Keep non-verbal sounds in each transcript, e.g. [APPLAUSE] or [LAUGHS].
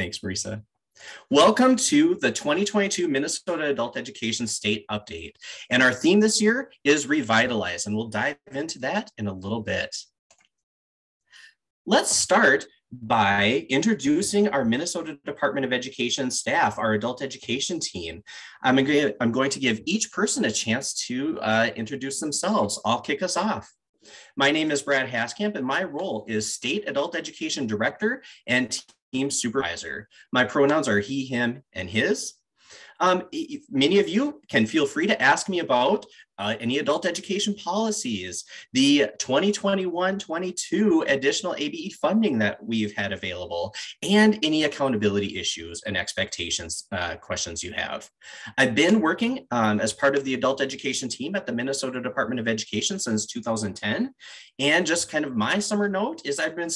Thanks, Marisa. Welcome to the 2022 Minnesota Adult Education State Update. And our theme this year is Revitalize, and we'll dive into that in a little bit. Let's start by introducing our Minnesota Department of Education staff, our adult education team. I'm, I'm going to give each person a chance to uh, introduce themselves. I'll kick us off. My name is Brad Hasskamp, and my role is State Adult Education Director and Team Supervisor. My pronouns are he, him, and his. Um, many of you can feel free to ask me about uh, any adult education policies, the 2021-22 additional ABE funding that we've had available, and any accountability issues and expectations uh, questions you have. I've been working um, as part of the adult education team at the Minnesota Department of Education since 2010. And just kind of my summer note is I've been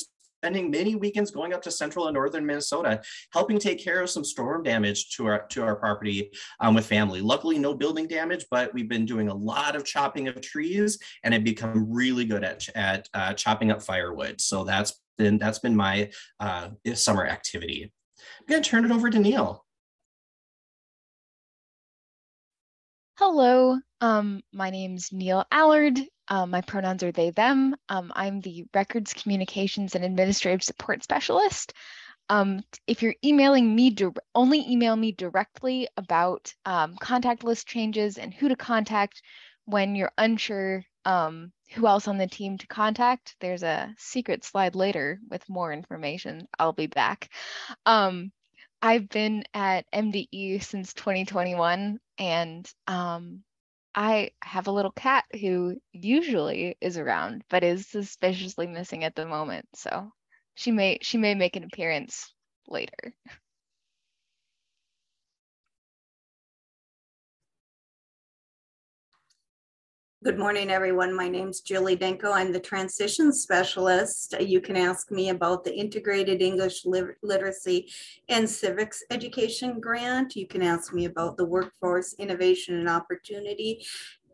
spending many weekends going up to central and northern Minnesota, helping take care of some storm damage to our to our property um, with family. Luckily, no building damage, but we've been doing a lot of chopping of trees and I've become really good at at uh, chopping up firewood. So that's been that's been my uh, summer activity. I'm going to turn it over to Neil. Hello, um, my name's Neil Allard. Um, my pronouns are they, them. Um, I'm the Records Communications and Administrative Support Specialist. Um, if you're emailing me, only email me directly about um, contact list changes and who to contact when you're unsure um, who else on the team to contact. There's a secret slide later with more information. I'll be back. Um, I've been at MDE since 2021 and um, I have a little cat who usually is around, but is suspiciously missing at the moment. So she may she may make an appearance later. Good morning, everyone. My name is Julie Denko. I'm the transition specialist. You can ask me about the Integrated English Literacy and Civics Education Grant. You can ask me about the Workforce Innovation and Opportunity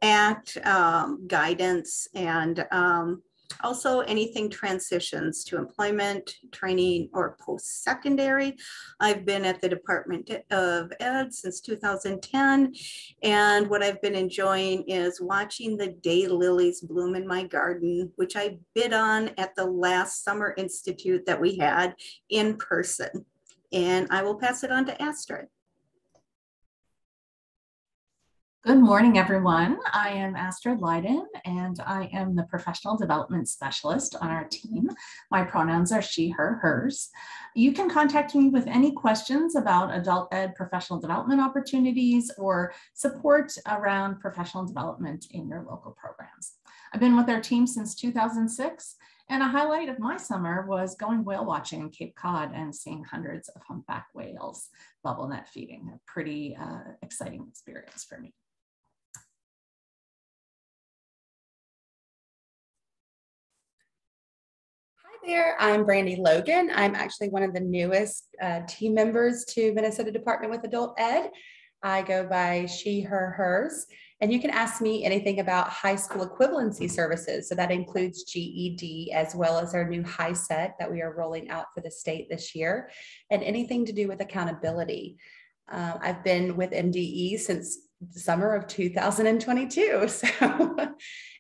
Act um, guidance and um, also, anything transitions to employment, training, or post-secondary. I've been at the Department of Ed since 2010, and what I've been enjoying is watching the day lilies bloom in my garden, which I bid on at the last Summer Institute that we had in person. And I will pass it on to Astrid. Good morning, everyone. I am Astrid Liden, and I am the Professional Development Specialist on our team. My pronouns are she, her, hers. You can contact me with any questions about adult ed professional development opportunities or support around professional development in your local programs. I've been with our team since 2006, and a highlight of my summer was going whale watching in Cape Cod and seeing hundreds of humpback whales bubble net feeding. A pretty uh, exciting experience for me. There. I'm Brandy Logan. I'm actually one of the newest uh, team members to Minnesota Department with Adult Ed. I go by she, her, hers. And you can ask me anything about high school equivalency services. So that includes GED as well as our new HiSET that we are rolling out for the state this year, and anything to do with accountability. Uh, I've been with MDE since the summer of 2022. [LAUGHS]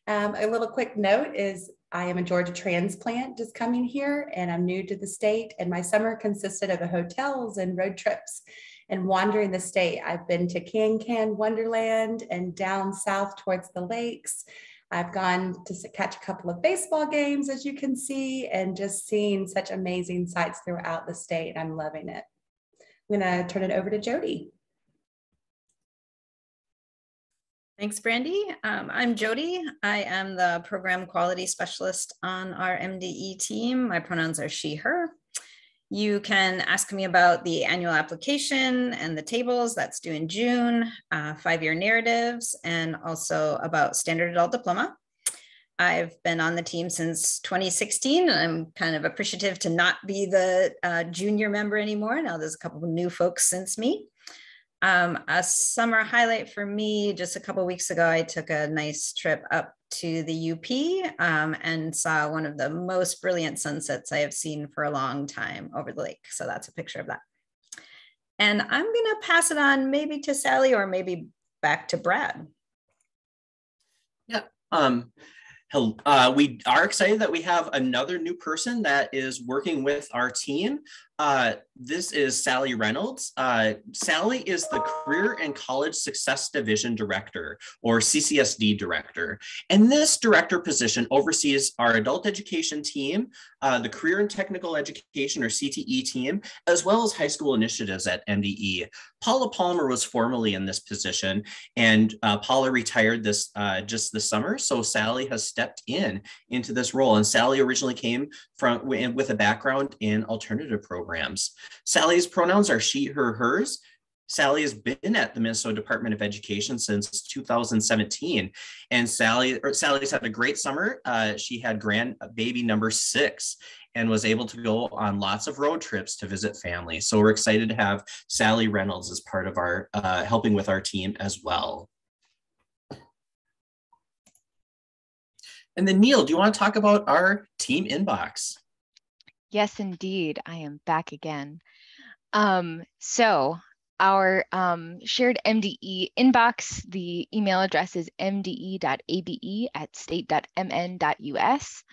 So um, a little quick note is I am a Georgia transplant just coming here and I'm new to the state and my summer consisted of hotels and road trips and wandering the state. I've been to Can Can Wonderland and down south towards the lakes. I've gone to catch a couple of baseball games, as you can see, and just seen such amazing sights throughout the state. I'm loving it. I'm going to turn it over to Jody. Thanks, Brandy. Um, I'm Jody. I am the program quality specialist on our MDE team. My pronouns are she, her. You can ask me about the annual application and the tables that's due in June, uh, five-year narratives, and also about standard adult diploma. I've been on the team since 2016, and I'm kind of appreciative to not be the uh, junior member anymore. Now there's a couple of new folks since me. Um, a summer highlight for me, just a couple weeks ago, I took a nice trip up to the UP um, and saw one of the most brilliant sunsets I have seen for a long time over the lake. So that's a picture of that. And I'm going to pass it on maybe to Sally or maybe back to Brad. Yeah. Um, uh, we are excited that we have another new person that is working with our team. Uh, this is Sally Reynolds. Uh, Sally is the Career and College Success Division Director or CCSD Director. And this director position oversees our adult education team, uh, the Career and Technical Education or CTE team, as well as high school initiatives at MDE. Paula Palmer was formerly in this position and uh, Paula retired this uh, just this summer. So Sally has stepped in into this role. And Sally originally came from with a background in alternative programs. Sally's pronouns are she, her, hers. Sally has been at the Minnesota Department of Education since 2017, and Sally Sally's had a great summer. Uh, she had grand baby number six and was able to go on lots of road trips to visit family. So we're excited to have Sally Reynolds as part of our uh, helping with our team as well. And then Neil, do you want to talk about our team inbox? Yes, indeed. I am back again. Um, so our um, shared MDE inbox, the email address is mde.abe at state.mn.us.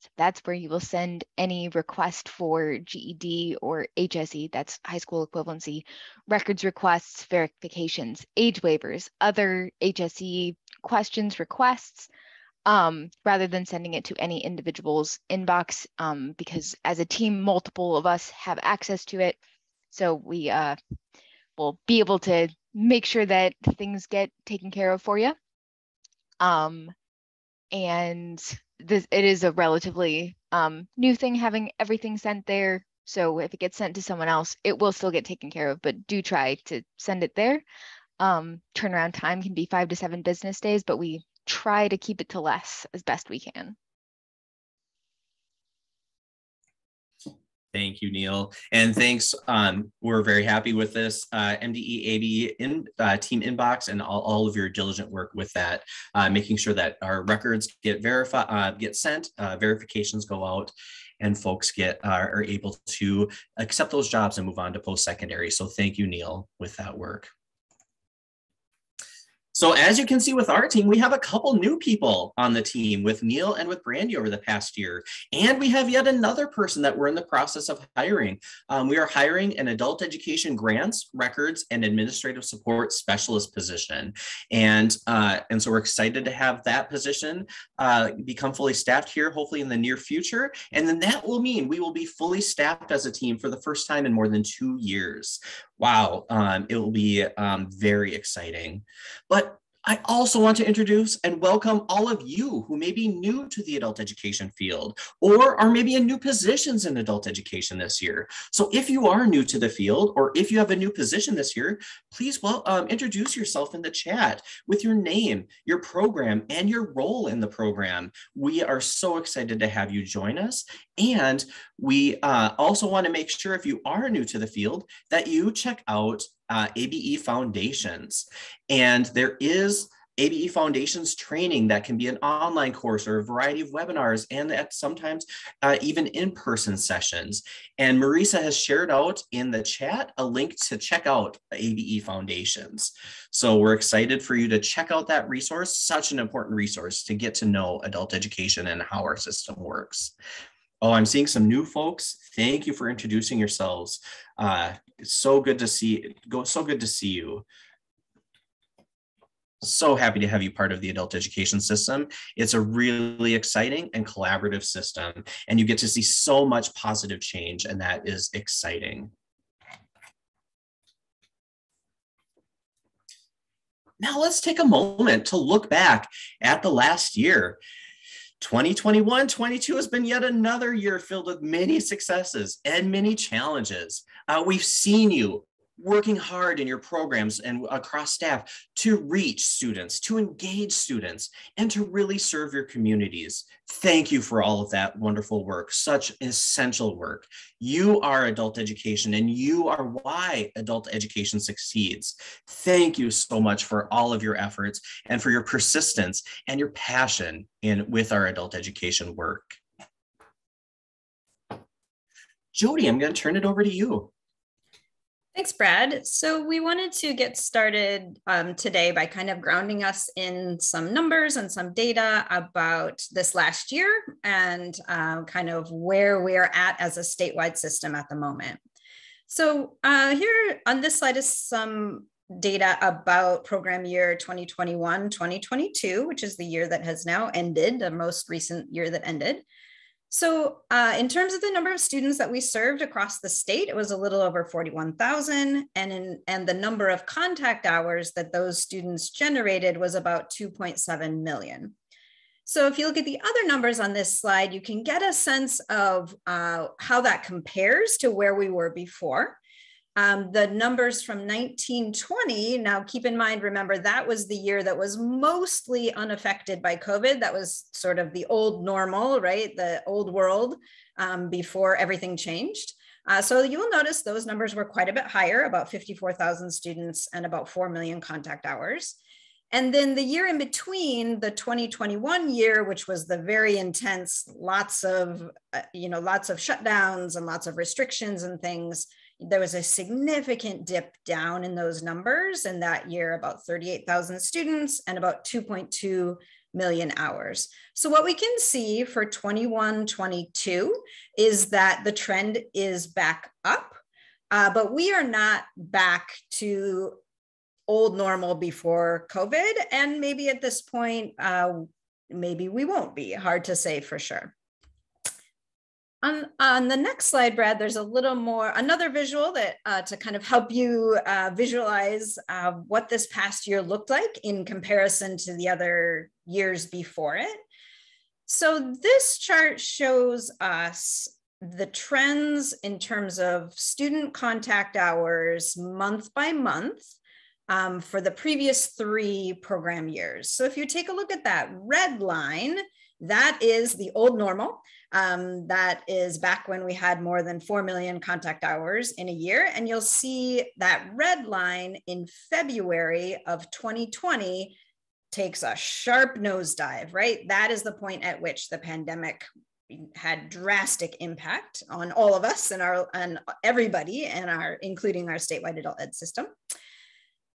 So that's where you will send any request for GED or HSE, that's high school equivalency, records requests, verifications, age waivers, other HSE questions, requests, um, rather than sending it to any individual's inbox um, because as a team, multiple of us have access to it. So we uh, will be able to make sure that things get taken care of for you. Um, and this, it is a relatively um, new thing having everything sent there. So if it gets sent to someone else, it will still get taken care of, but do try to send it there. Um, turnaround time can be five to seven business days, but we try to keep it to less as best we can. Thank you, Neil. And thanks. Um, we're very happy with this uh, MDE ABE in, uh, team inbox and all, all, of your diligent work with that, uh, making sure that our records get verified, uh, get sent, uh, verifications go out, and folks get uh, are able to accept those jobs and move on to post-secondary. So thank you, Neil, with that work. So as you can see with our team, we have a couple new people on the team with Neil and with Brandy over the past year. And we have yet another person that we're in the process of hiring. Um, we are hiring an adult education grants, records, and administrative support specialist position. And, uh, and so we're excited to have that position uh, become fully staffed here, hopefully in the near future. And then that will mean we will be fully staffed as a team for the first time in more than two years wow, um, it will be um, very exciting. But I also want to introduce and welcome all of you who may be new to the adult education field or are maybe in new positions in adult education this year. So if you are new to the field or if you have a new position this year, please well um, introduce yourself in the chat with your name, your program, and your role in the program. We are so excited to have you join us. And we uh, also want to make sure if you are new to the field that you check out uh, ABE Foundations. And there is ABE Foundations training that can be an online course or a variety of webinars and at sometimes uh, even in-person sessions. And Marisa has shared out in the chat a link to check out ABE Foundations. So we're excited for you to check out that resource, such an important resource to get to know adult education and how our system works. Oh, I'm seeing some new folks. Thank you for introducing yourselves. Uh, it's so good to see. Go so good to see you. So happy to have you part of the adult education system. It's a really exciting and collaborative system, and you get to see so much positive change, and that is exciting. Now let's take a moment to look back at the last year. 2021 22 has been yet another year filled with many successes and many challenges. Uh, we've seen you working hard in your programs and across staff to reach students, to engage students, and to really serve your communities. Thank you for all of that wonderful work, such essential work. You are adult education and you are why adult education succeeds. Thank you so much for all of your efforts and for your persistence and your passion in with our adult education work. Jody, I'm going to turn it over to you. Thanks, Brad. So we wanted to get started um, today by kind of grounding us in some numbers and some data about this last year and uh, kind of where we're at as a statewide system at the moment. So uh, here on this slide is some data about program year 2021-2022, which is the year that has now ended, the most recent year that ended. So uh, in terms of the number of students that we served across the state, it was a little over 41,000 and, and the number of contact hours that those students generated was about 2.7 million. So if you look at the other numbers on this slide, you can get a sense of uh, how that compares to where we were before. Um, the numbers from 1920, now keep in mind, remember that was the year that was mostly unaffected by COVID. That was sort of the old normal, right? The old world um, before everything changed. Uh, so you will notice those numbers were quite a bit higher, about 54,000 students and about 4 million contact hours. And then the year in between, the 2021 year, which was the very intense, lots of, uh, you know, lots of shutdowns and lots of restrictions and things, there was a significant dip down in those numbers in that year, about 38,000 students and about 2.2 million hours. So what we can see for 21, 22 is that the trend is back up, uh, but we are not back to old normal before COVID. And maybe at this point, uh, maybe we won't be, hard to say for sure. On, on the next slide, Brad, there's a little more, another visual that uh, to kind of help you uh, visualize uh, what this past year looked like in comparison to the other years before it. So this chart shows us the trends in terms of student contact hours month by month um, for the previous three program years. So if you take a look at that red line, that is the old normal. Um, that is back when we had more than 4 million contact hours in a year. And you'll see that red line in February of 2020 takes a sharp nosedive, right? That is the point at which the pandemic had drastic impact on all of us and our and everybody and our including our statewide adult ed system.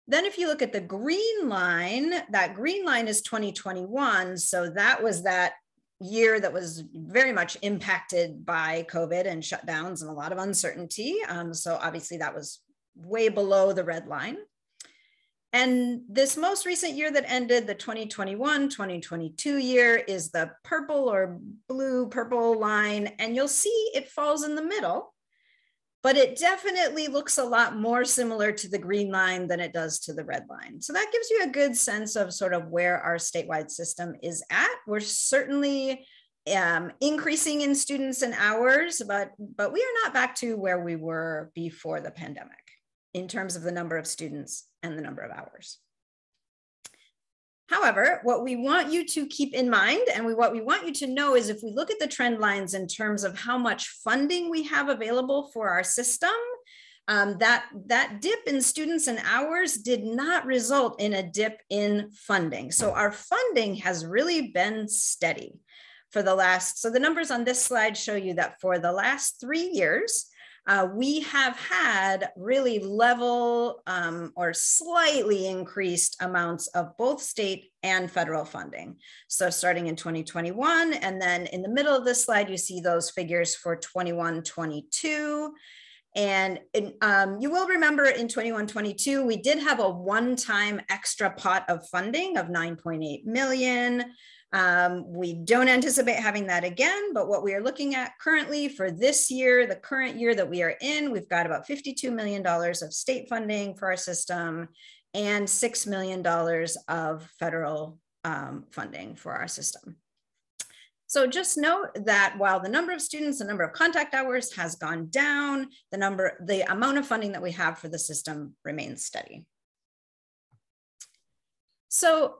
Then if you look at the green line, that green line is 2021. So that was that year that was very much impacted by COVID and shutdowns and a lot of uncertainty. Um, so obviously that was way below the red line. And this most recent year that ended, the 2021 2022 year, is the purple or blue purple line. And you'll see it falls in the middle but it definitely looks a lot more similar to the green line than it does to the red line. So that gives you a good sense of sort of where our statewide system is at. We're certainly um, increasing in students and hours, but, but we are not back to where we were before the pandemic in terms of the number of students and the number of hours. However, what we want you to keep in mind and we, what we want you to know is if we look at the trend lines in terms of how much funding we have available for our system, um, that, that dip in students and hours did not result in a dip in funding. So our funding has really been steady for the last, so the numbers on this slide show you that for the last three years, uh, we have had really level um, or slightly increased amounts of both state and federal funding. So starting in 2021, and then in the middle of this slide, you see those figures for 21, 22. And in, um, you will remember in 21, 22, we did have a one-time extra pot of funding of 9.8 million. Um, we don't anticipate having that again, but what we are looking at currently for this year, the current year that we are in, we've got about $52 million of state funding for our system and $6 million of federal um, funding for our system. So just note that while the number of students, the number of contact hours has gone down, the number, the amount of funding that we have for the system remains steady. So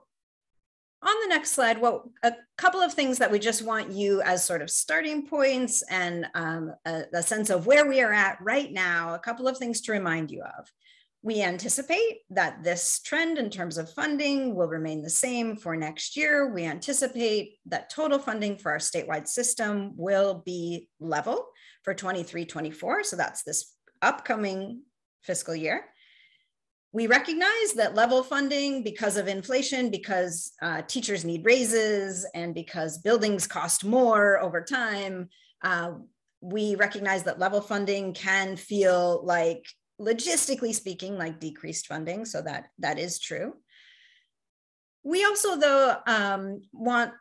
on the next slide, well, a couple of things that we just want you as sort of starting points and um, a, a, sense of where we are at right now, a couple of things to remind you of. We anticipate that this trend in terms of funding will remain the same for next year. We anticipate that total funding for our statewide system will be level for 23-24. So that's this upcoming fiscal year. We recognize that level funding, because of inflation, because uh, teachers need raises, and because buildings cost more over time, uh, we recognize that level funding can feel like, logistically speaking, like decreased funding. So that that is true. We also, though, um, want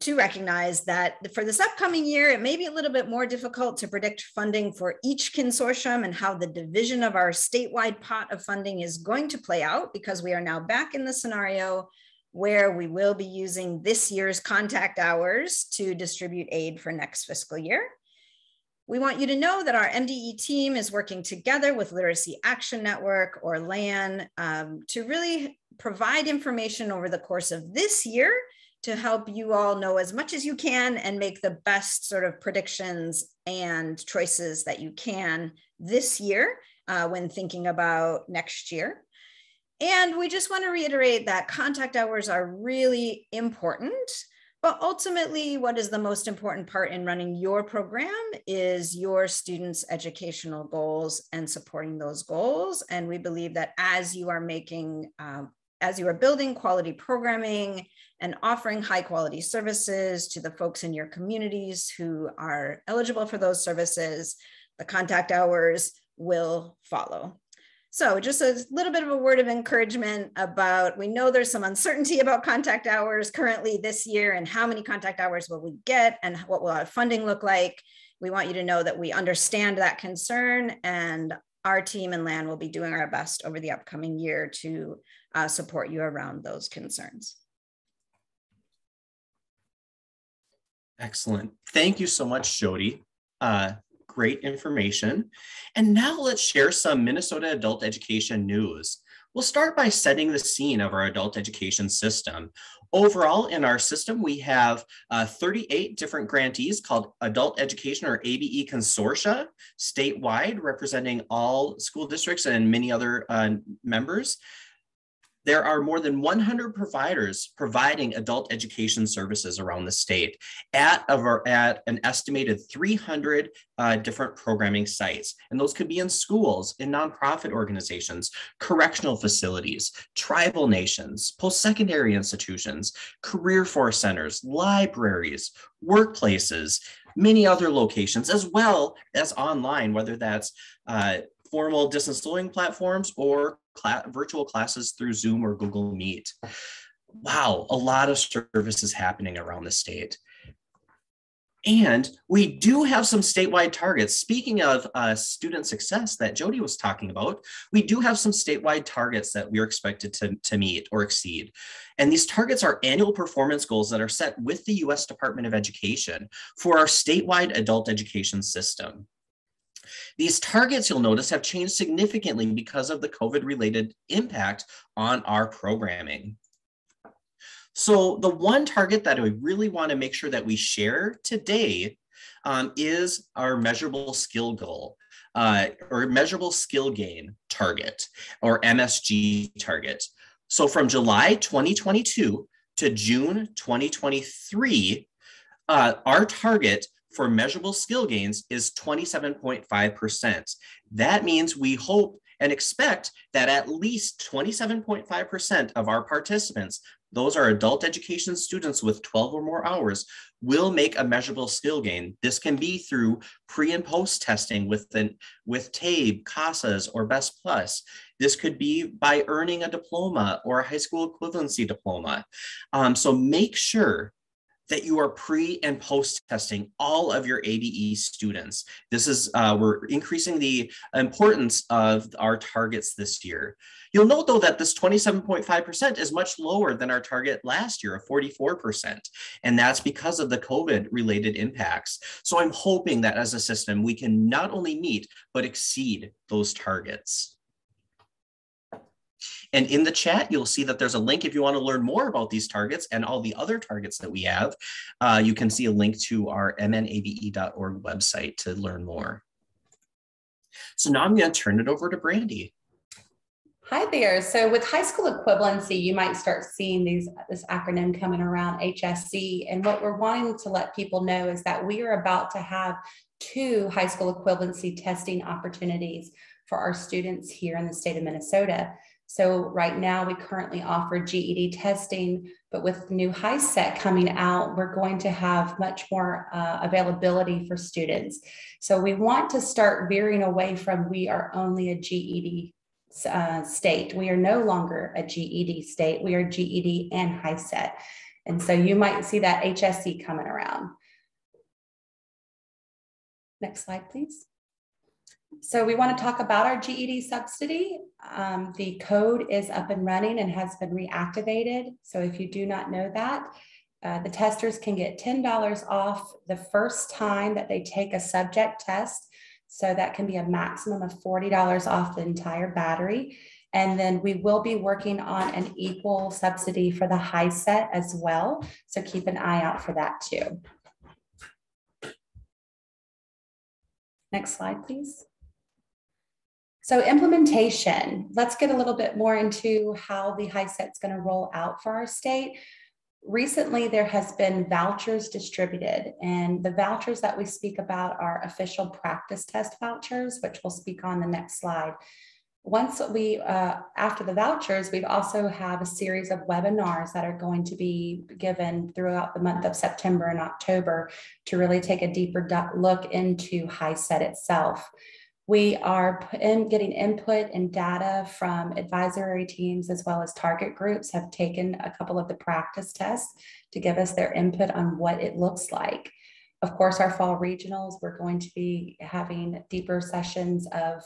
to recognize that for this upcoming year, it may be a little bit more difficult to predict funding for each consortium and how the division of our statewide pot of funding is going to play out because we are now back in the scenario where we will be using this year's contact hours to distribute aid for next fiscal year. We want you to know that our MDE team is working together with Literacy Action Network or LAN um, to really provide information over the course of this year to help you all know as much as you can and make the best sort of predictions and choices that you can this year uh, when thinking about next year. And we just want to reiterate that contact hours are really important. But ultimately, what is the most important part in running your program is your students' educational goals and supporting those goals. And we believe that as you are making, um, as you are building quality programming and offering high quality services to the folks in your communities who are eligible for those services, the contact hours will follow. So just a little bit of a word of encouragement about, we know there's some uncertainty about contact hours currently this year and how many contact hours will we get and what will our funding look like. We want you to know that we understand that concern and our team and LAN will be doing our best over the upcoming year to uh, support you around those concerns. Excellent. Thank you so much, Jody. Uh, great information. And now let's share some Minnesota adult education news. We'll start by setting the scene of our adult education system. Overall, in our system, we have uh, 38 different grantees called Adult Education or ABE Consortia statewide, representing all school districts and many other uh, members there are more than 100 providers providing adult education services around the state at, at an estimated 300 uh, different programming sites. And those could be in schools, in nonprofit organizations, correctional facilities, tribal nations, post-secondary institutions, career force centers, libraries, workplaces, many other locations, as well as online, whether that's uh, formal distance learning platforms or cl virtual classes through Zoom or Google Meet. Wow, a lot of services happening around the state. And we do have some statewide targets. Speaking of uh, student success that Jody was talking about, we do have some statewide targets that we're expected to, to meet or exceed. And these targets are annual performance goals that are set with the US Department of Education for our statewide adult education system. These targets, you'll notice, have changed significantly because of the COVID-related impact on our programming. So the one target that we really want to make sure that we share today um, is our measurable skill goal. Uh, or measurable skill gain target or MSG target. So from July 2022 to June 2023, uh, our target for measurable skill gains is 27.5%. That means we hope and expect that at least 27.5% of our participants, those are adult education students with 12 or more hours, will make a measurable skill gain. This can be through pre and post testing with, an, with TABE, CASAS, or BEST Plus. This could be by earning a diploma or a high school equivalency diploma. Um, so make sure that you are pre and post testing all of your ABE students. This is, uh, we're increasing the importance of our targets this year. You'll note though that this 27.5% is much lower than our target last year of 44%. And that's because of the COVID related impacts. So I'm hoping that as a system, we can not only meet, but exceed those targets. And in the chat, you'll see that there's a link if you want to learn more about these targets and all the other targets that we have. Uh, you can see a link to our mnabe.org website to learn more. So now I'm going to turn it over to Brandy. Hi there. So with high school equivalency, you might start seeing these this acronym coming around HSE. And what we're wanting to let people know is that we are about to have two high school equivalency testing opportunities. for our students here in the state of Minnesota. So right now we currently offer GED testing, but with new HiSET coming out, we're going to have much more uh, availability for students. So we want to start veering away from we are only a GED uh, state. We are no longer a GED state. We are GED and HiSET. And so you might see that HSE coming around. Next slide, please. So we want to talk about our GED subsidy. Um, the code is up and running and has been reactivated. So if you do not know that, uh, the testers can get $10 off the first time that they take a subject test. So that can be a maximum of $40 off the entire battery. And then we will be working on an equal subsidy for the HiSET as well. So keep an eye out for that too. Next slide, please. So implementation, let's get a little bit more into how the HiSET is going to roll out for our state. Recently, there has been vouchers distributed, and the vouchers that we speak about are official practice test vouchers, which we'll speak on the next slide. Once we, uh, after the vouchers, we also have a series of webinars that are going to be given throughout the month of September and October to really take a deeper look into HiSET itself. We are in getting input and data from advisory teams as well as target groups have taken a couple of the practice tests to give us their input on what it looks like. Of course, our fall regionals, we're going to be having deeper sessions of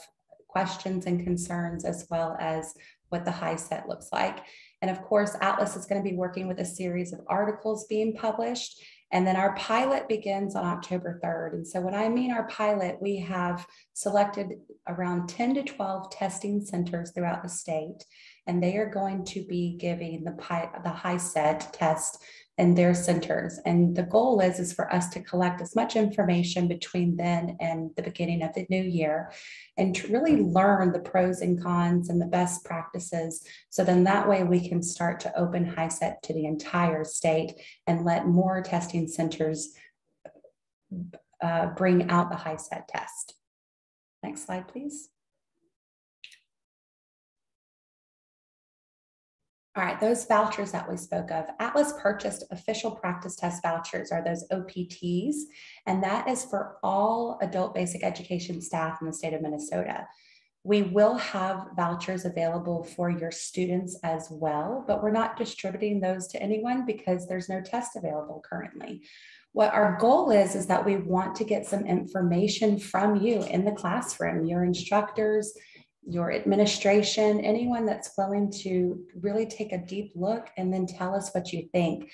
questions and concerns as well as what the HiSET looks like. And of course, Atlas is going to be working with a series of articles being published and then our pilot begins on October 3rd. And so, when I mean our pilot, we have selected around 10 to 12 testing centers throughout the state, and they are going to be giving the, the set test in their centers. And the goal is, is for us to collect as much information between then and the beginning of the new year and to really learn the pros and cons and the best practices. So then that way we can start to open HiSET to the entire state and let more testing centers uh, bring out the HiSET test. Next slide, please. All right, those vouchers that we spoke of, Atlas purchased official practice test vouchers, are those OPTs, and that is for all adult basic education staff in the state of Minnesota. We will have vouchers available for your students as well, but we're not distributing those to anyone because there's no test available currently. What our goal is, is that we want to get some information from you in the classroom, your instructors, your administration, anyone that's willing to really take a deep look and then tell us what you think.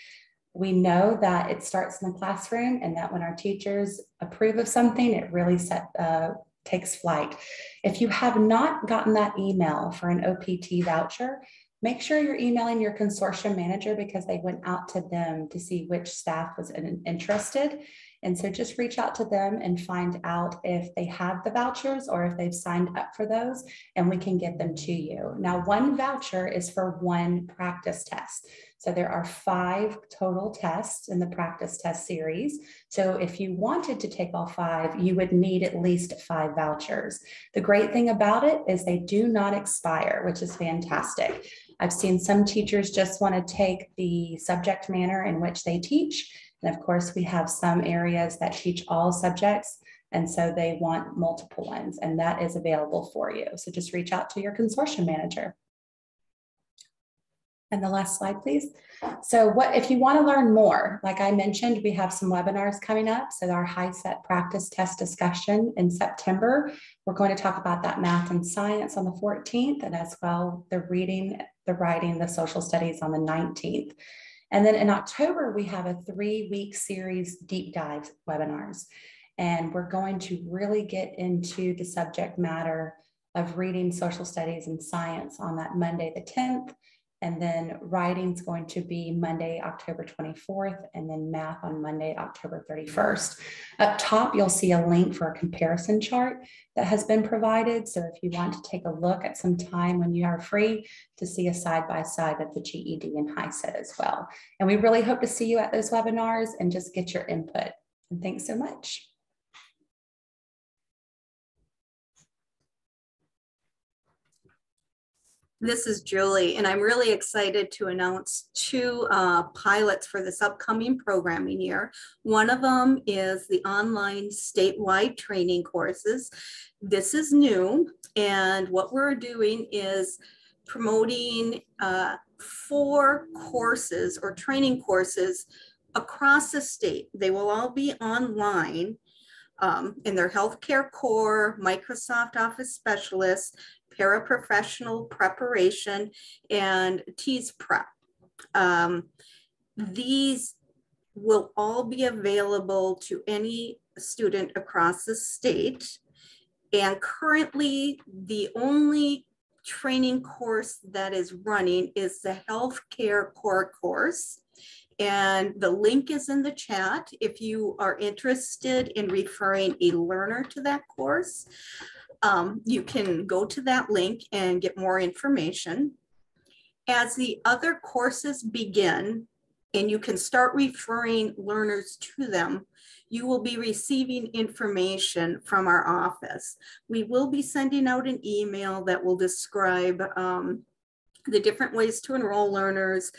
We know that it starts in the classroom and that when our teachers approve of something, it really set, uh, takes flight. If you have not gotten that email for an OPT voucher, make sure you're emailing your consortium manager because they went out to them to see which staff was interested and so just reach out to them and find out if they have the vouchers or if they've signed up for those, and we can get them to you. Now, one voucher is for one practice test. So there are five total tests in the practice test series. So if you wanted to take all five, you would need at least five vouchers. The great thing about it is they do not expire, which is fantastic. I've seen some teachers just want to take the subject matter in which they teach and of course, we have some areas that teach all subjects. And so they want multiple ones, and that is available for you. So just reach out to your consortium manager. And the last slide, please. So what if you want to learn more, like I mentioned, we have some webinars coming up. So our HiSET practice test discussion in September, we're going to talk about that math and science on the 14th, and as well the reading, the writing, the social studies on the 19th. And then in October, we have a three week series deep dive webinars. And we're going to really get into the subject matter of reading social studies and science on that Monday, the 10th. And then writing's going to be Monday, October 24th, and then math on Monday, October 31st. Up top, you'll see a link for a comparison chart that has been provided. So if you want to take a look at some time when you are free to see a side-by-side -side of the GED and HiSET as well. And we really hope to see you at those webinars and just get your input. And thanks so much. This is Julie, and I'm really excited to announce two uh, pilots for this upcoming programming year. One of them is the online statewide training courses. This is new, and what we're doing is promoting uh, four courses or training courses across the state. They will all be online um, in their healthcare core, Microsoft Office specialist, paraprofessional preparation, and TEAS prep. Um, these will all be available to any student across the state. And currently, the only training course that is running is the healthcare core course. And the link is in the chat if you are interested in referring a learner to that course. Um, you can go to that link and get more information. As the other courses begin, and you can start referring learners to them, you will be receiving information from our office. We will be sending out an email that will describe um, the different ways to enroll learners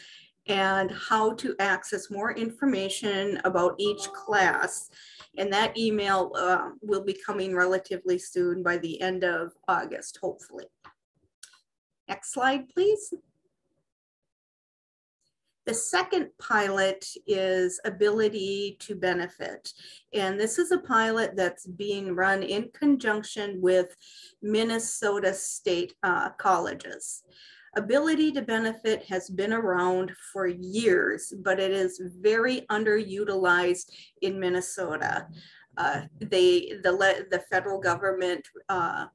and how to access more information about each class. And that email uh, will be coming relatively soon by the end of August, hopefully. Next slide, please. The second pilot is ability to benefit. And this is a pilot that's being run in conjunction with Minnesota State uh, colleges. Ability to benefit has been around for years, but it is very underutilized in Minnesota. Uh, they, the, the federal government uh,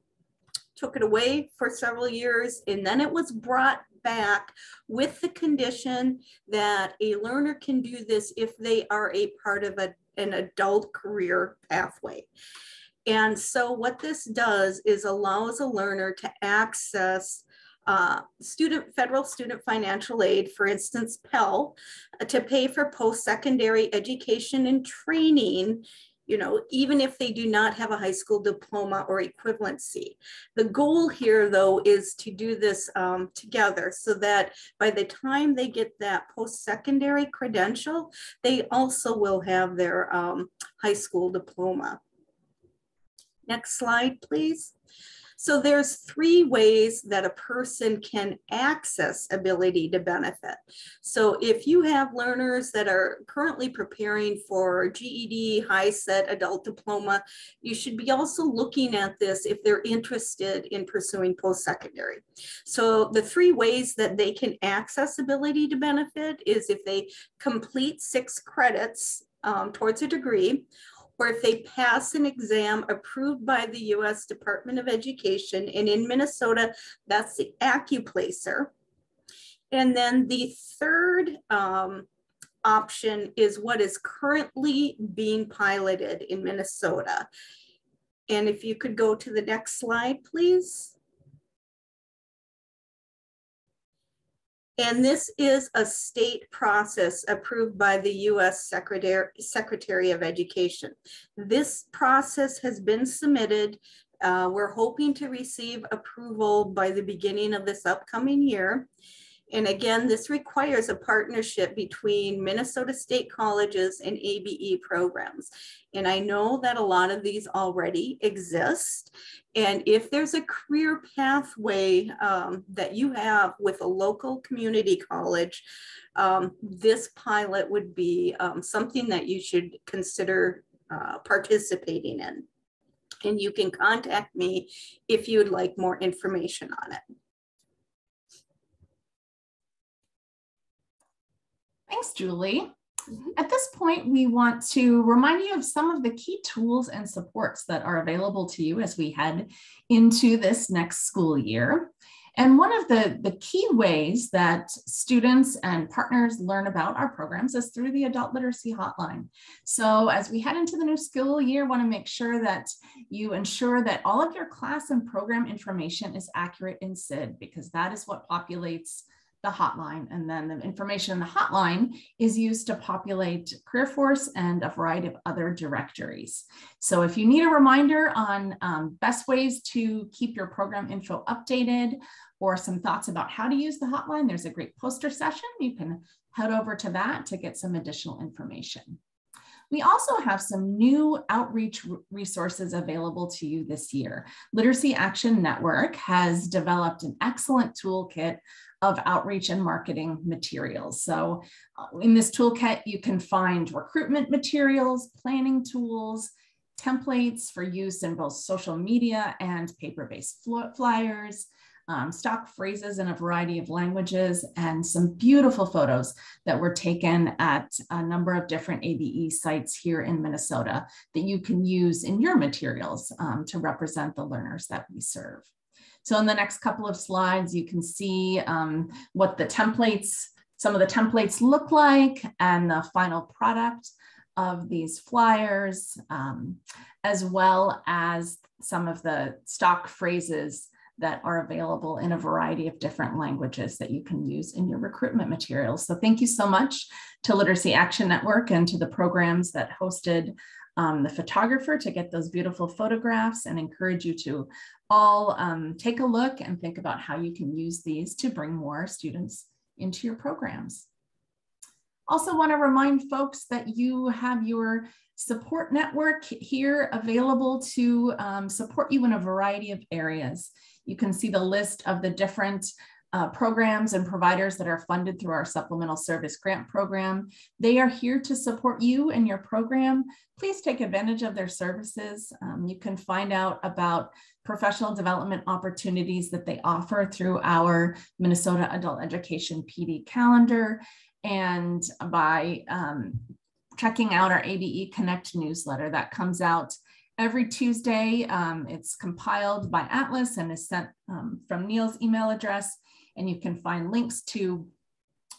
took it away for several years, and then it was brought back with the condition that a learner can do this if they are a part of a, an adult career pathway. And so what this does is allows a learner to access uh, student federal student financial aid, for instance, Pell, uh, to pay for post-secondary education and training you know, even if they do not have a high school diploma or equivalency. The goal here, though, is to do this um, together so that by the time they get that post-secondary credential, they also will have their um, high school diploma. Next slide, please. So there's three ways that a person can access ability to benefit. So if you have learners that are currently preparing for GED, HiSET, adult diploma, you should be also looking at this if they're interested in pursuing post-secondary. So the three ways that they can access ability to benefit is if they complete six credits um, towards a degree, or if they pass an exam approved by the US Department of Education, and in Minnesota, that's the AccuPlacer. And then the third um, option is what is currently being piloted in Minnesota. And if you could go to the next slide, please. And this is a state process approved by the US Secretary, Secretary of Education. This process has been submitted. Uh, we're hoping to receive approval by the beginning of this upcoming year. And again, this requires a partnership between Minnesota State colleges and ABE programs. And I know that a lot of these already exist. And if there's a career pathway um, that you have with a local community college, um, this pilot would be um, something that you should consider uh, participating in. And you can contact me if you'd like more information on it. Thanks, Julie. Mm-hmm. At this point, we want to remind you of some of the key tools and supports that are available to you as we head into this next school year. And one of the, the key ways that students and partners learn about our programs is through the Adult Literacy Hotline. So as we head into the new school year, want to make sure that you ensure that all of your class and program information is accurate in SID because that is what populates the hotline. And then the information in the hotline is used to populate CareerForce and a variety of other directories. So if you need a reminder on um, best ways to keep your program info updated or some thoughts about how to use the hotline, there's a great poster session. You can head over to that to get some additional information. We also have some new outreach resources available to you this year. Literacy Action Network has developed an excellent toolkit of outreach and marketing materials. So uh, in this toolkit, you can find recruitment materials, planning tools, templates for use in both social media and paper-based flyers, um, stock phrases in a variety of languages, and some beautiful photos that were taken at a number of different ABE sites here in Minnesota that you can use in your materials um, to represent the learners that we serve. So in the next couple of slides, you can see um, what the templates, some of the templates look like and the final product of these flyers, um, as well as some of the stock phrases that are available in a variety of different languages that you can use in your recruitment materials. So thank you so much to Literacy Action Network and to the programs that hosted um, the photographer to get those beautiful photographs and encourage you to all um, take a look and think about how you can use these to bring more students into your programs. Also want to remind folks that you have your support network here available to um, support you in a variety of areas. You can see the list of the different uh, programs and providers that are funded through our supplemental service grant program. They are here to support you and your program. Please take advantage of their services. Um, you can find out about professional development opportunities that they offer through our Minnesota Adult Education PD calendar and by um, checking out our ABE Connect newsletter that comes out every Tuesday. Um, it's compiled by Atlas and is sent um, from Neil's email address. And you can find links to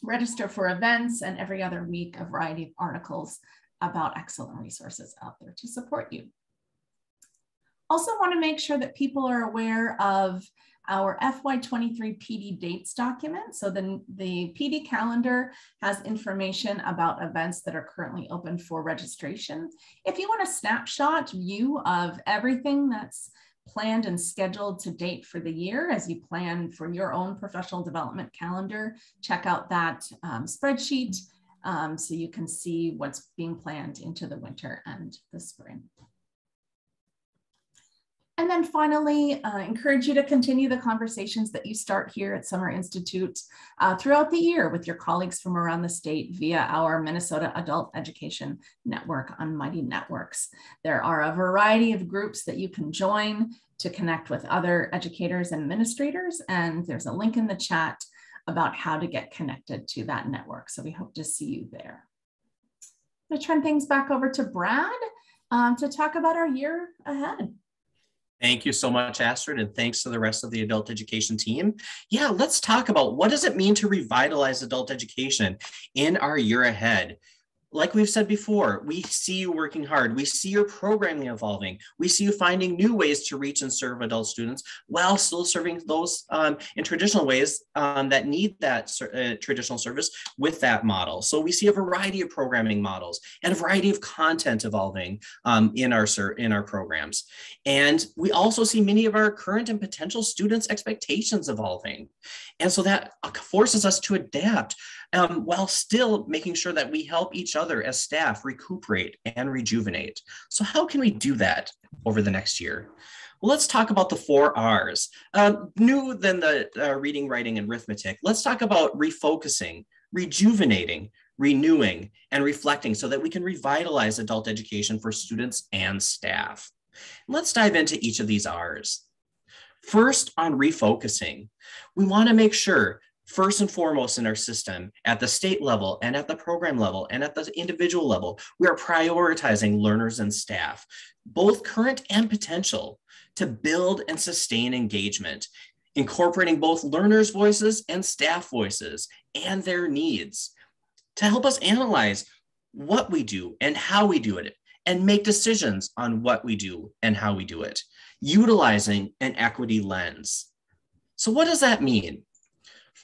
register for events and every other week a variety of articles about excellent resources out there to support you. Also want to make sure that people are aware of our FY23 PD dates document. So the, the PD calendar has information about events that are currently open for registration. If you want a snapshot view of everything that's planned and scheduled to date for the year as you plan for your own professional development calendar, check out that um, spreadsheet um, so you can see what's being planned into the winter and the spring. And then finally, uh, encourage you to continue the conversations that you start here at Summer Institute uh, throughout the year with your colleagues from around the state via our Minnesota Adult Education Network on Mighty Networks. There are a variety of groups that you can join to connect with other educators and administrators, and there's a link in the chat about how to get connected to that network. So we hope to see you there. I'm gonna turn things back over to Brad um, to talk about our year ahead. Thank you so much, Astrid, and thanks to the rest of the adult education team. Yeah, let's talk about what does it mean to revitalize adult education in our year ahead like we've said before, we see you working hard. We see your programming evolving. We see you finding new ways to reach and serve adult students while still serving those um, in traditional ways um, that need that uh, traditional service with that model. So we see a variety of programming models and a variety of content evolving um, in our in our programs. And we also see many of our current and potential students' expectations evolving. And so that forces us to adapt um, while still making sure that we help each other as staff recuperate and rejuvenate. So how can we do that over the next year? Well, let's talk about the four R's. Um, new than the uh, reading, writing, and arithmetic, let's talk about refocusing, rejuvenating, renewing, and reflecting so that we can revitalize adult education for students and staff. Let's dive into each of these R's. First, on refocusing, we want to make sure first and foremost in our system at the state level and at the program level and at the individual level, we are prioritizing learners and staff, both current and potential, to build and sustain engagement, incorporating both learners' voices and staff voices and their needs to help us analyze what we do and how we do it and make decisions on what we do and how we do it, utilizing an equity lens. So what does that mean?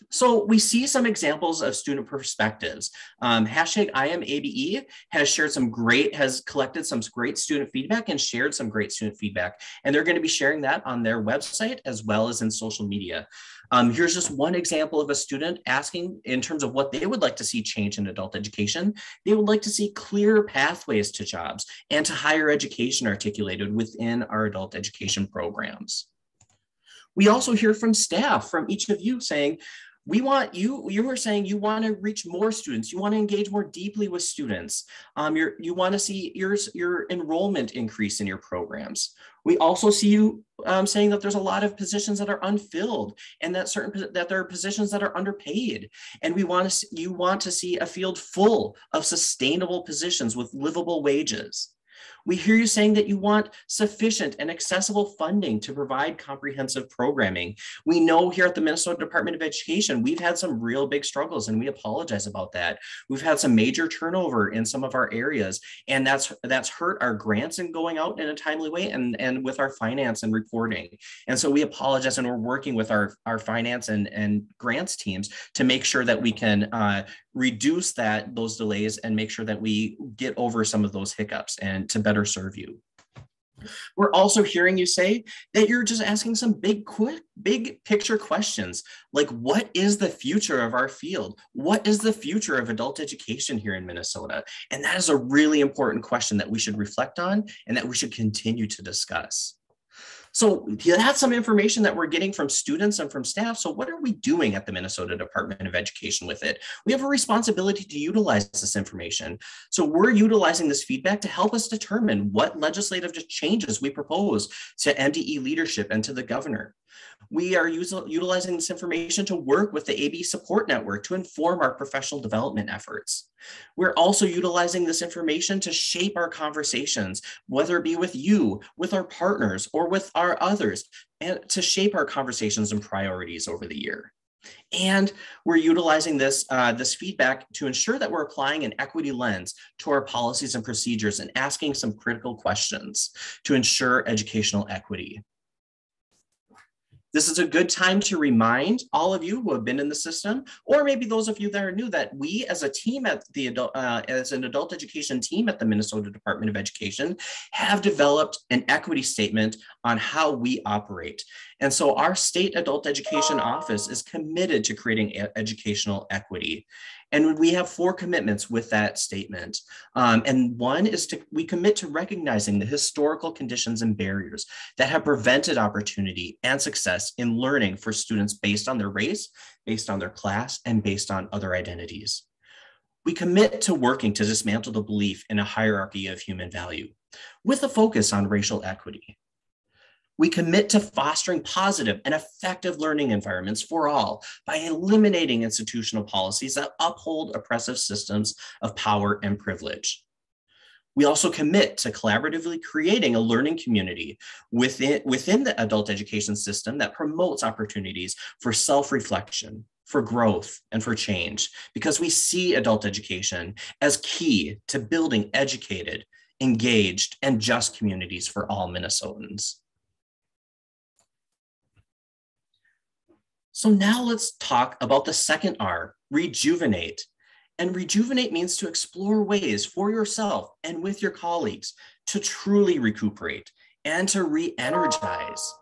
So we see some examples of student perspectives. Um, hashtag IamABE has shared some great, has collected some great student feedback and shared some great student feedback. And they're gonna be sharing that on their website as well as in social media. Um, here's just one example of a student asking in terms of what they would like to see change in adult education. They would like to see clear pathways to jobs and to higher education articulated within our adult education programs. We also hear from staff, from each of you saying, we want you you were saying you want to reach more students. You want to engage more deeply with students. Um, you're, you want to see your, your enrollment increase in your programs. We also see you um, saying that there's a lot of positions that are unfilled and that certain that there are positions that are underpaid. And we want to you want to see a field full of sustainable positions with livable wages we hear you saying that you want sufficient and accessible funding to provide comprehensive programming. We know here at the Minnesota Department of Education, we've had some real big struggles and we apologize about that. We've had some major turnover in some of our areas and that's that's hurt our grants and going out in a timely way and, and with our finance and reporting. And so we apologize and we're working with our, our finance and, and grants teams to make sure that we can uh, reduce that those delays and make sure that we get over some of those hiccups and to better serve you. We're also hearing you say that you're just asking some big quick big picture questions like what is the future of our field? What is the future of adult education here in Minnesota? And that is a really important question that we should reflect on and that we should continue to discuss. So that's some information that we're getting from students and from staff. So what are we doing at the Minnesota Department of Education with it? We have a responsibility to utilize this information. So we're utilizing this feedback to help us determine what legislative changes we propose to MDE leadership and to the governor. We are using, utilizing this information to work with the AB support network to inform our professional development efforts. We're also utilizing this information to shape our conversations, whether it be with you, with our partners, or with our others, and to shape our conversations and priorities over the year. And we're utilizing this, uh, this feedback to ensure that we're applying an equity lens to our policies and procedures and asking some critical questions to ensure educational equity. This is a good time to remind all of you who have been in the system, or maybe those of you that are new, that we as a team at the adult, uh, as an adult education team at the Minnesota Department of Education, have developed an equity statement on how we operate. And so our state adult education office is committed to creating educational equity. And we have four commitments with that statement. Um, and one is to we commit to recognizing the historical conditions and barriers that have prevented opportunity and success in learning for students based on their race, based on their class, and based on other identities. We commit to working to dismantle the belief in a hierarchy of human value with a focus on racial equity. We commit to fostering positive and effective learning environments for all by eliminating institutional policies that uphold oppressive systems of power and privilege. We also commit to collaboratively creating a learning community within, within the adult education system that promotes opportunities for self-reflection, for growth, and for change, because we see adult education as key to building educated, engaged, and just communities for all Minnesotans. So now let's talk about the second R, rejuvenate. And rejuvenate means to explore ways for yourself and with your colleagues to truly recuperate and to re-energize.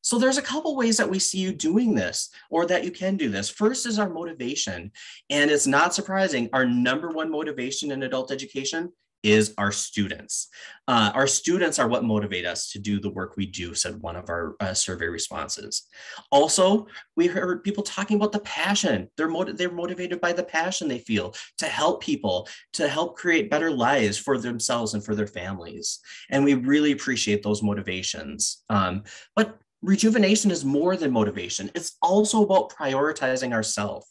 So there's a couple ways that we see you doing this or that you can do this. First is our motivation. And it's not surprising, our number one motivation in adult education is our students. Uh, our students are what motivate us to do the work we do, said one of our uh, survey responses. Also, we heard people talking about the passion. They're, motiv they're motivated by the passion they feel to help people, to help create better lives for themselves and for their families. And we really appreciate those motivations. Um, but rejuvenation is more than motivation. It's also about prioritizing ourselves.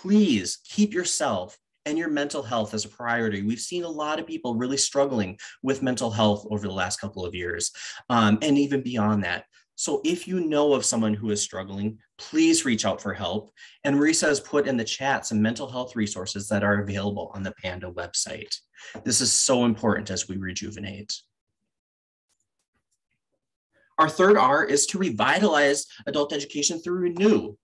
Please keep yourself and your mental health as a priority. We've seen a lot of people really struggling with mental health over the last couple of years um, and even beyond that. So if you know of someone who is struggling, please reach out for help. And Marisa has put in the chat some mental health resources that are available on the PANDA website. This is so important as we rejuvenate. Our third R is to revitalize adult education through renew.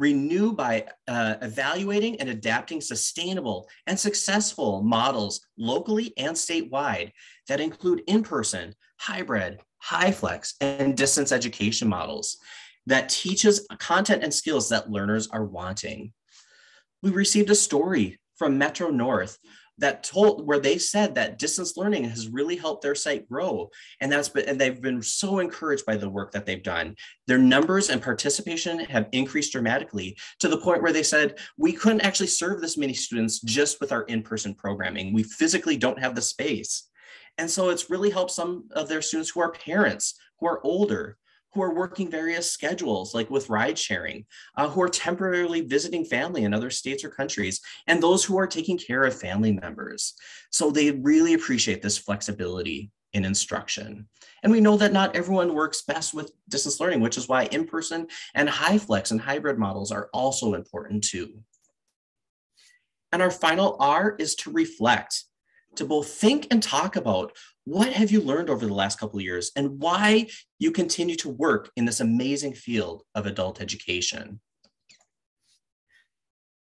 Renew by uh, evaluating and adapting sustainable and successful models locally and statewide that include in-person, hybrid, HyFlex, and distance education models that teaches content and skills that learners are wanting. We received a story from Metro North that told where they said that distance learning has really helped their site grow. And that's been and they've been so encouraged by the work that they've done. Their numbers and participation have increased dramatically to the point where they said we couldn't actually serve this many students just with our in-person programming. We physically don't have the space. And so it's really helped some of their students who are parents who are older who are working various schedules, like with ride sharing, uh, who are temporarily visiting family in other states or countries, and those who are taking care of family members. So they really appreciate this flexibility in instruction. And we know that not everyone works best with distance learning, which is why in-person and HyFlex and hybrid models are also important too. And our final R is to reflect to both think and talk about what have you learned over the last couple of years and why you continue to work in this amazing field of adult education.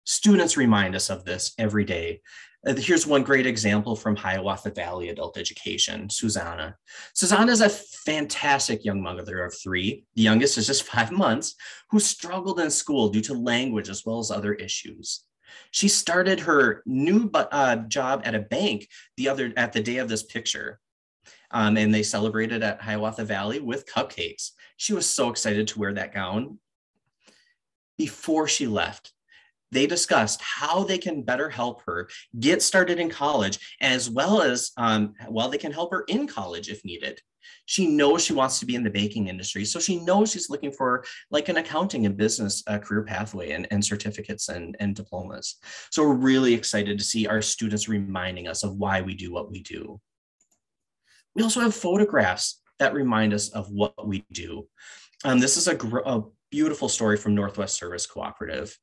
Students remind us of this every day. Uh, here's one great example from Hiawatha Valley Adult Education, Susanna. Susanna is a fantastic young mother of three. The youngest is just [LAUGHS] five months, who struggled in school due to language as well as other issues. She started her new uh, job at a bank the other at the day of this picture. Um, and they celebrated at Hiawatha Valley with cupcakes. She was so excited to wear that gown. Before she left, they discussed how they can better help her get started in college, as well as um, well, they can help her in college if needed. She knows she wants to be in the banking industry. So she knows she's looking for like an accounting and business uh, career pathway and, and certificates and, and diplomas. So we're really excited to see our students reminding us of why we do what we do. We also have photographs that remind us of what we do. Um, this is a, a beautiful story from Northwest Service Cooperative.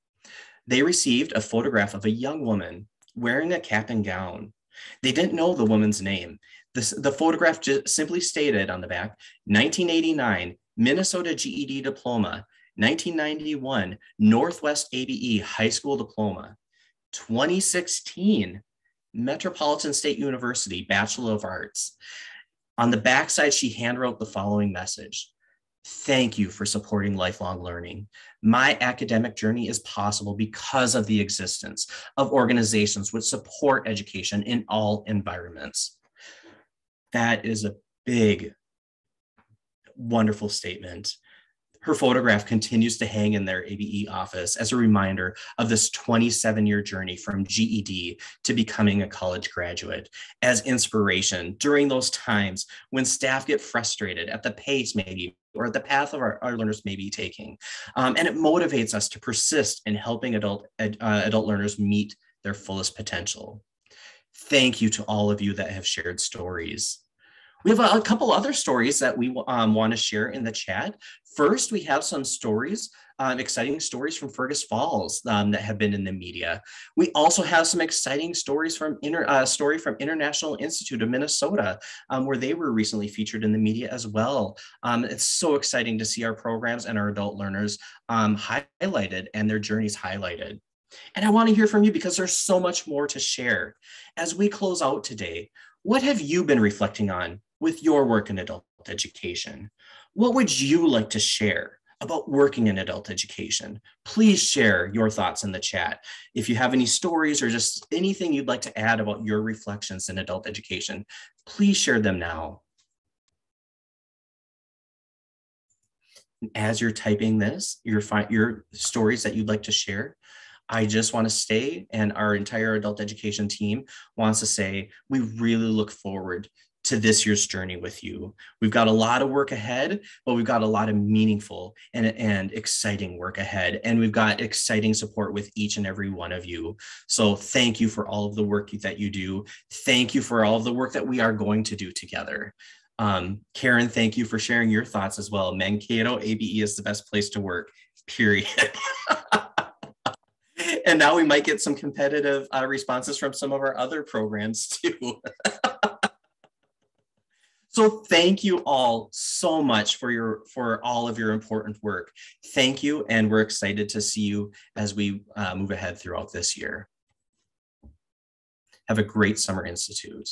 They received a photograph of a young woman wearing a cap and gown. They didn't know the woman's name. This, the photograph just simply stated on the back 1989 Minnesota GED diploma, 1991 Northwest ABE high school diploma, 2016 Metropolitan State University Bachelor of Arts. On the backside, she handwrote the following message Thank you for supporting lifelong learning. My academic journey is possible because of the existence of organizations which support education in all environments. That is a big, wonderful statement. Her photograph continues to hang in their ABE office as a reminder of this 27 year journey from GED to becoming a college graduate, as inspiration during those times when staff get frustrated at the pace, maybe, or at the path of our, our learners may be taking. Um, and it motivates us to persist in helping adult, uh, adult learners meet their fullest potential. Thank you to all of you that have shared stories. We have a, a couple other stories that we um, want to share in the chat. First, we have some stories, um, exciting stories from Fergus Falls um, that have been in the media. We also have some exciting stories from inter, uh, story from International Institute of Minnesota, um, where they were recently featured in the media as well. Um, it's so exciting to see our programs and our adult learners um, highlighted and their journeys highlighted. And I want to hear from you because there's so much more to share. As we close out today, what have you been reflecting on with your work in adult education? What would you like to share about working in adult education? Please share your thoughts in the chat. If you have any stories or just anything you'd like to add about your reflections in adult education, please share them now. As you're typing this, your, your stories that you'd like to share, I just want to stay, and our entire adult education team wants to say, we really look forward to this year's journey with you. We've got a lot of work ahead, but we've got a lot of meaningful and, and exciting work ahead. And we've got exciting support with each and every one of you. So thank you for all of the work that you do. Thank you for all of the work that we are going to do together. Um, Karen, thank you for sharing your thoughts as well. Mankato ABE is the best place to work, period. [LAUGHS] and now we might get some competitive uh, responses from some of our other programs too. [LAUGHS] So thank you all so much for your for all of your important work. Thank you, and we're excited to see you as we uh, move ahead throughout this year. Have a great summer institute.